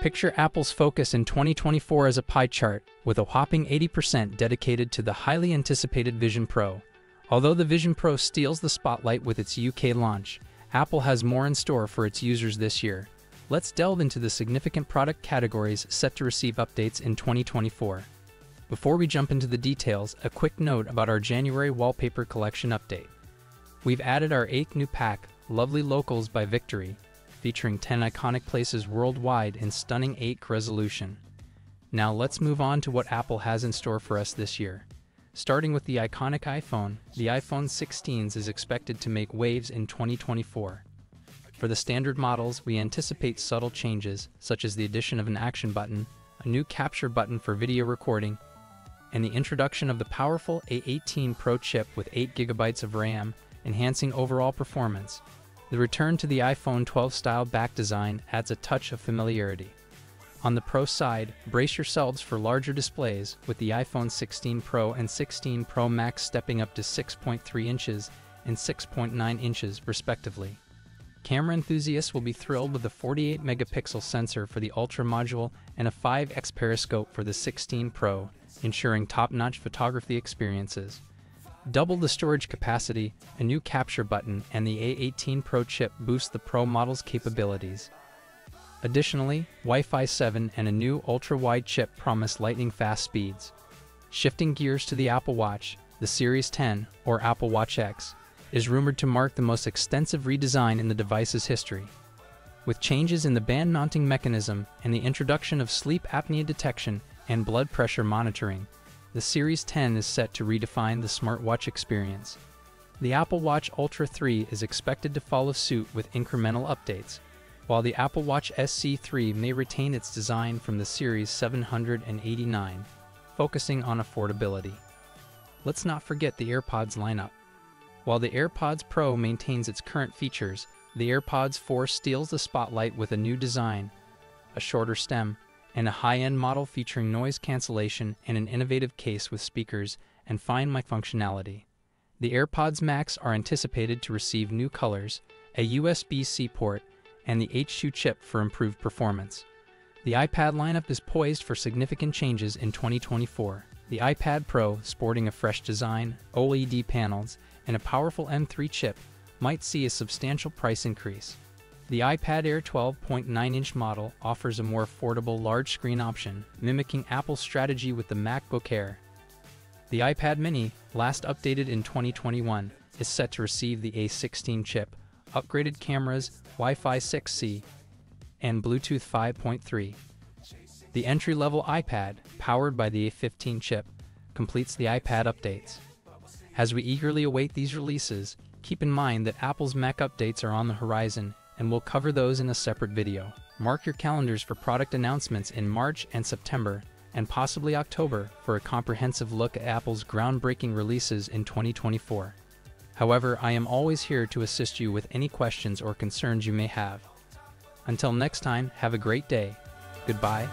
Picture Apple's focus in 2024 as a pie chart, with a whopping 80% dedicated to the highly anticipated Vision Pro. Although the Vision Pro steals the spotlight with its UK launch, Apple has more in store for its users this year. Let's delve into the significant product categories set to receive updates in 2024. Before we jump into the details, a quick note about our January wallpaper collection update. We've added our eighth new pack, Lovely Locals by Victory, featuring 10 iconic places worldwide in stunning 8K resolution. Now let's move on to what Apple has in store for us this year. Starting with the iconic iPhone, the iPhone 16s is expected to make waves in 2024. For the standard models, we anticipate subtle changes, such as the addition of an action button, a new capture button for video recording, and the introduction of the powerful A18 Pro chip with 8GB of RAM, enhancing overall performance. The return to the iPhone 12 style back design adds a touch of familiarity. On the Pro side, brace yourselves for larger displays, with the iPhone 16 Pro and 16 Pro Max stepping up to 6.3 inches and 6.9 inches, respectively. Camera enthusiasts will be thrilled with the 48 megapixel sensor for the Ultra module and a 5x periscope for the 16 Pro, ensuring top notch photography experiences. Double the storage capacity, a new capture button, and the A18 Pro chip boost the Pro model's capabilities. Additionally, Wi-Fi 7 and a new ultra-wide chip promise lightning-fast speeds. Shifting gears to the Apple Watch, the Series 10, or Apple Watch X, is rumored to mark the most extensive redesign in the device's history. With changes in the band mounting mechanism and the introduction of sleep apnea detection and blood pressure monitoring, the Series 10 is set to redefine the smartwatch experience. The Apple Watch Ultra 3 is expected to follow suit with incremental updates, while the Apple Watch SE3 may retain its design from the Series 789, focusing on affordability. Let's not forget the AirPods lineup. While the AirPods Pro maintains its current features, the AirPods 4 steals the spotlight with a new design, a shorter stem, and a high-end model featuring noise cancellation and an innovative case with speakers and Find My functionality. The AirPods Max are anticipated to receive new colors, a USB-C port, and the H2 chip for improved performance. The iPad lineup is poised for significant changes in 2024. The iPad Pro, sporting a fresh design, OLED panels, and a powerful M3 chip, might see a substantial price increase. The iPad Air 12.9 inch model offers a more affordable large screen option, mimicking Apple's strategy with the MacBook Air. The iPad mini, last updated in 2021, is set to receive the A16 chip, upgraded cameras, Wi Fi 6E, and Bluetooth 5.3. The entry level iPad, powered by the A15 chip, completes the iPad updates. As we eagerly await these releases, keep in mind that Apple's Mac updates are on the horizon and we'll cover those in a separate video. Mark your calendars for product announcements in March and September, and possibly October for a comprehensive look at Apple's groundbreaking releases in 2024. However, I am always here to assist you with any questions or concerns you may have. Until next time, have a great day. Goodbye